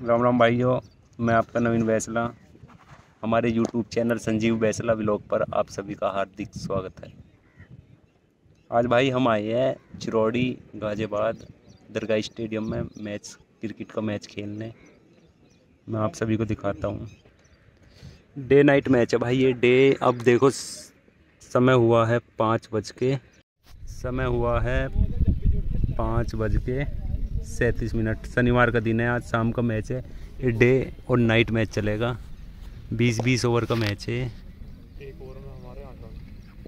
राम राम भाइयों, मैं आपका नवीन बैसला, हमारे YouTube channel Sanjeev Baisla blog पर आप सभी का हार्दिक स्वागत है। आज भाई हम आए हैं चिरौड़ी, गाजियाबाद, दरगाह स्टेडियम में मैच, क्रिकेट का मैच खेलने। मैं आप सभी को दिखाता हूँ। डे नाइट मैच है भाई ये डे। अब देखो समय हुआ है पाँच बज के, समय हुआ है पाँच बज के। सैंतीस मिनट। शनिवार का दिन है, आज शाम का मैच है। ये डे और नाइट मैच चलेगा। बीस बीस ओवर का मैच है।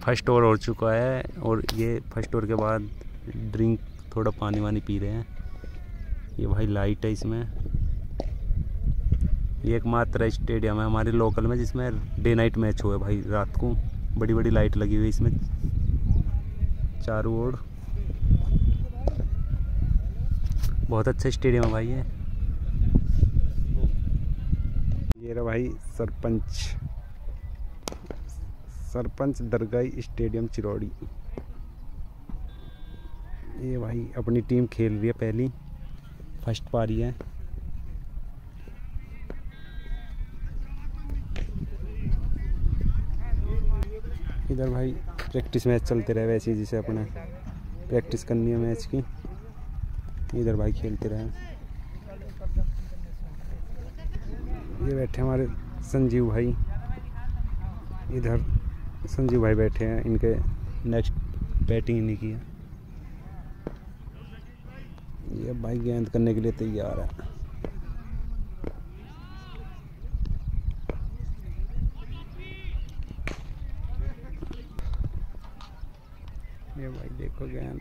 फ़र्स्ट ओवर हो चुका है और ये फ़र्स्ट ओवर के बाद ड्रिंक थोड़ा पानी वानी पी रहे हैं। ये भाई लाइट है इसमें। ये एकमात्र स्टेडियम है हमारे लोकल में, जिसमें डे नाइट मैच हुआ है भाई, रात को। बड़ी बड़ी लाइट लगी हुई है इसमें। चारों ओर। बहुत अच्छा स्टेडियम है भाई ये। ये रहा भाई सरपंच सरपंच दरगाह स्टेडियम चिरौड़ी। ये भाई अपनी टीम खेल रही है पहली, फ़र्स्ट पारी है। इधर भाई प्रैक्टिस मैच चलते रहे वैसे जैसे अपने प्रैक्टिस करनी है मैच की। इधर भाई खेलते रहे। ये बैठे हमारे संजीव भाई। इधर संजीव भाई बैठे हैं, इनके नेक्स्ट बैटिंग इन्हीं की है। ये भाई गेंद करने के लिए तैयार है। ये भाई देखो गेंद।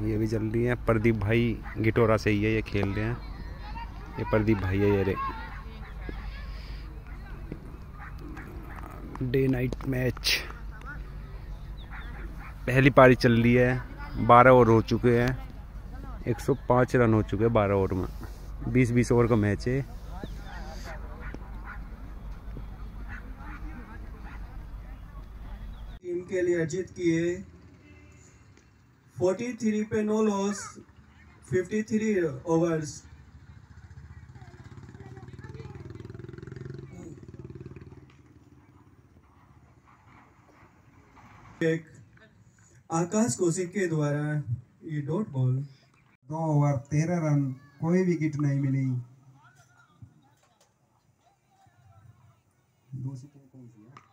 ये भी चल रही है। प्रदीप भाई गिटोरा से ही है, ये खेल रहे हैं। ये प्रदीप भाई है, ये रे। Day night match. पहली पारी चल रही है, बारह ओवर हो चुके हैं। 105 रन हो चुके हैं बारह ओवर में। 20-20 ओवर का मैच है। टीम के लिए अर्जित किए 43 पे नो लॉस 53 ओवर्स एक, आकाश कौशिक के द्वारा ये डॉट बॉल दो ओवर तेरह रन कोई विकेट नहीं मिली दूसरी टीम कौन सी है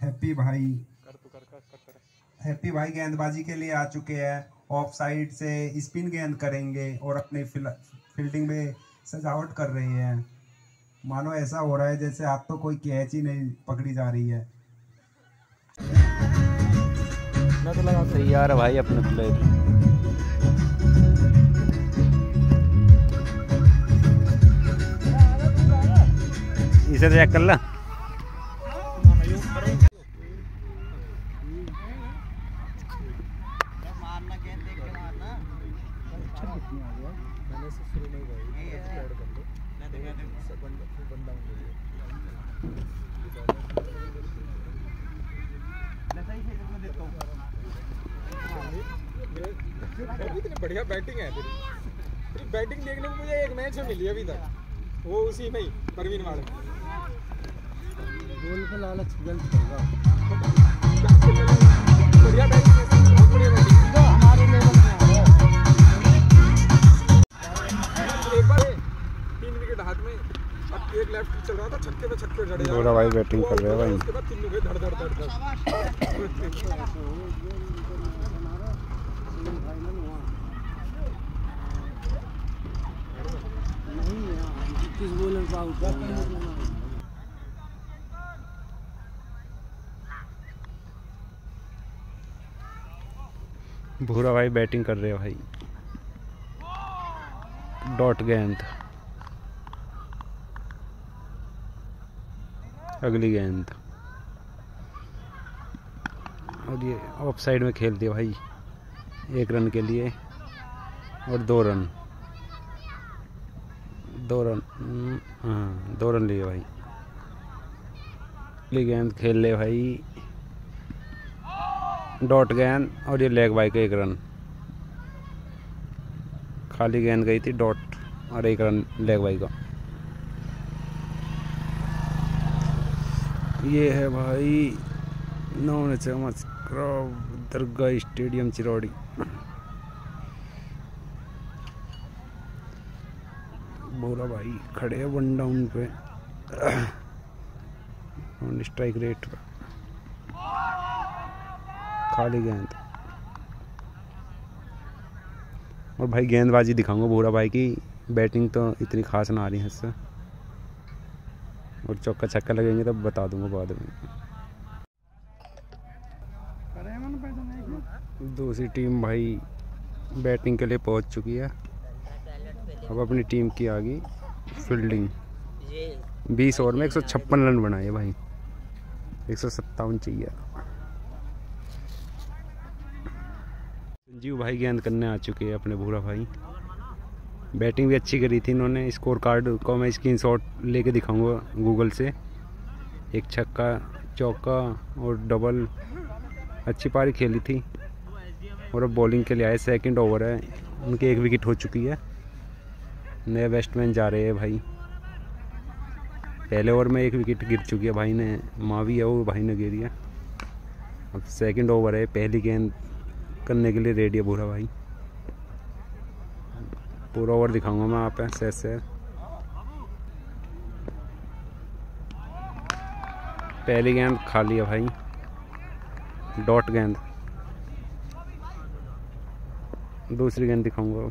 हैप्पी भाई। हैप्पी भाई गेंदबाजी के लिए आ चुके हैं। ऑफ़ साइड से स्पिन गेंद करेंगे और अपनी फील्डिंग में सजावट कर रहे हैं। मानो ऐसा हो रहा है जैसे आप तो कोई कैच ही नहीं पकड़ी जा रही है। मैं तो लगा भाई अपने प्लेयर इसे चेक कर ला। इतनी बढ़िया बैटिंग है तेरी। तेरी बैटिंग देखने को मुझे एक मैच में मिली अभी तक। वो उसी में ही परवीन वाले। गोल पे लालच गलत बढ़िया बैटिंग है। बैटिंग है एक जा गोरा भाई बैटिंग कर रहे हैं भाई। किस बॉलर को आउट भूरा भाई बैटिंग कर रहे हो भाई। डॉट गेंद अगली गेंद और ये ऑफ़ साइड में खेल दिया भाई। एक रन के लिए। और दो रन दो रन हम्म, हाँ दो रन लिए भाई। अगली गेंद खेल ले भाई। डॉट गेंद और ये लेग बाई का एक रन। खाली गेंद गई थी डॉट और एक रन लेग बाई का। ये है भाई नौ चमच दरगाह स्टेडियम, चिरौड़ी। बोला भाई, खड़े वन डाउन पे। स्ट्राइक रेट पे। खाली गेंद। और भाई गेंदबाजी दिखाऊँगा भूरा भाई की। बैटिंग तो इतनी खास ना आ रही है इससे। और चौका छक्का लगेंगे तब बता दूँगा बाद में। दूसरी टीम भाई बैटिंग के लिए पहुँच चुकी है। अब अपनी टीम की आ गई फील्डिंग। बीस ओवर में एक सौ छप्पन रन बनाए भाई। एक सौ सत्तावन चाहिए। संजीव भाई गेंद करने आ चुके हैं अपने भूरा भाई। बैटिंग भी अच्छी करी थी इन्होंने। स्कोर कार्ड को मैं स्क्रीन शॉट लेके दिखाऊँगा गूगल से। एक छक्का, चौका और डबल अच्छी पारी खेली थी। और अब बॉलिंग के लिए आए। सेकंड ओवर है। उनकी एक विकेट हो चुकी है। नए बैट्समैन जा रहे हैं भाई। पहले ओवर में एक विकेट गिर चुकी है भाई ने। मावी है वो, भाई ने गिरी है। अब सेकंड ओवर है। पहली गेंद करने के लिए रेडी है बुरा भाई। पूरा ओवर दिखाऊँगा मैं आप ऐसे से पहली गेंद खाली है भाई। डॉट गेंद। दूसरी गेंद दिखाऊँगा।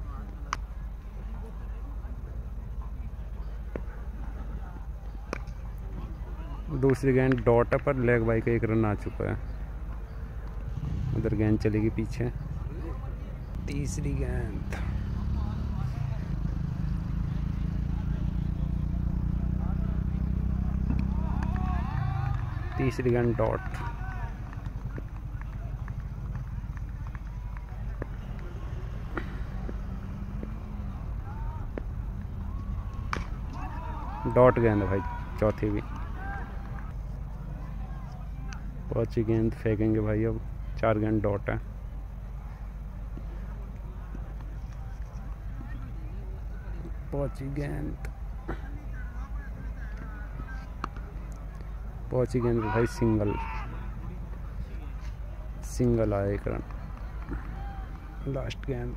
दूसरी गेंद डॉट है, पर लेग बाई का एक रन आ चुका है। उधर गेंद चलेगी पीछे। तीसरी गेंद तीसरी गेंद डॉट। डॉट गेंद भाई चौथी भी। पाँचवीं गेंद फेंकेंगे भाई अब। चार गेंद डॉट है। पाँचवीं गेंद पाँचवीं गेंद भाई सिंगल। सिंगल आया एक रन। लास्ट गेंद।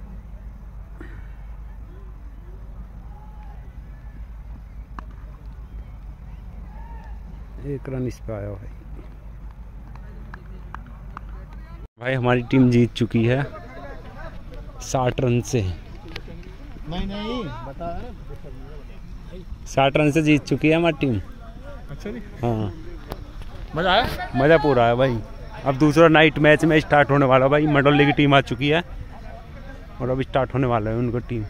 एक रन इस पे आया भाई। भाई हमारी टीम जीत चुकी है। साठ रन से। नहीं नहीं बता साठ रन से जीत चुकी है हमारी टीम। अच्छा जी। हाँ। मज़ा आया? मज़ा पूरा है भाई। अब दूसरा नाइट मैच में स्टार्ट होने वाला भाई मंडोली की टीम आ चुकी है। और अब स्टार्ट होने वाला है उनका टीम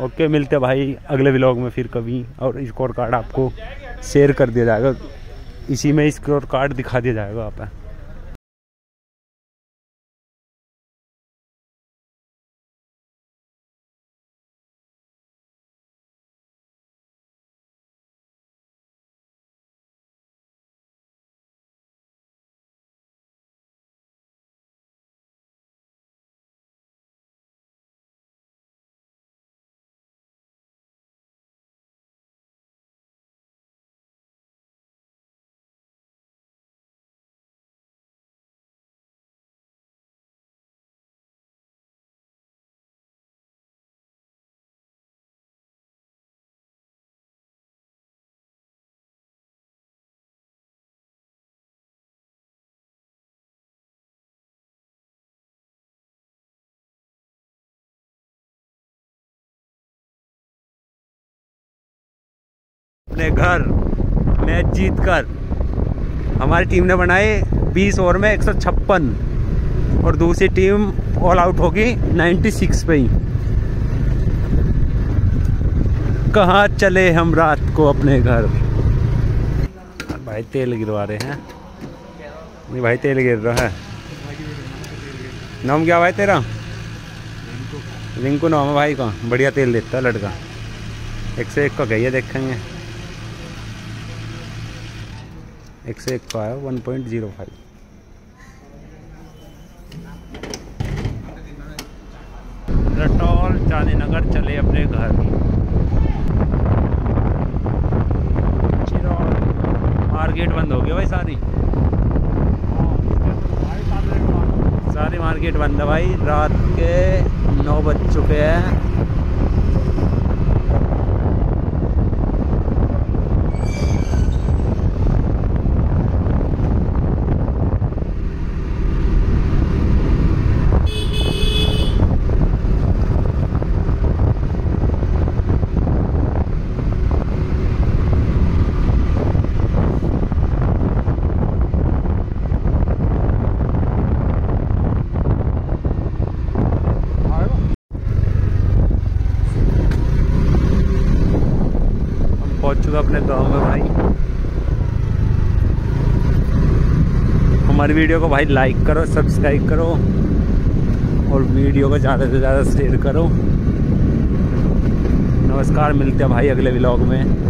ओके मिलते भाई अगले ब्लॉग में फिर कभी। और स्कोर कार्ड आपको शेयर कर दिया जाएगा। इसी में स्कोर कार्ड दिखा दिया जाएगा आप अपने घर मैच जीत कर हमारी टीम ने बनाए 20 ओवर में एक सौ छप्पन और दूसरी टीम ऑल आउट होगी 96 पे ही। कहाँ चले हम रात को अपने घर? भाई तेल गिरवा रहे हैं। नहीं, भाई तेल गिर रहा है। नाम क्या भाई तेरा? रिंकू नाम है भाई का। बढ़िया तेल देता है लड़का। एक से एक का कहिए देखेंगे। एक से एक का है one point zero five Rataul Chandi Nagar चले अपने घर। मार्केट बंद हो गया भाई सारी। सारी मार्केट बंद है भाई। रात के नौ बज चुके हैं। चुके अपने गाँव में भाई। हमारी वीडियो को भाई लाइक करो सब्सक्राइब करो और वीडियो को ज़्यादा से ज़्यादा शेयर करो। नमस्कार, मिलते हैं भाई अगले ब्लॉग में।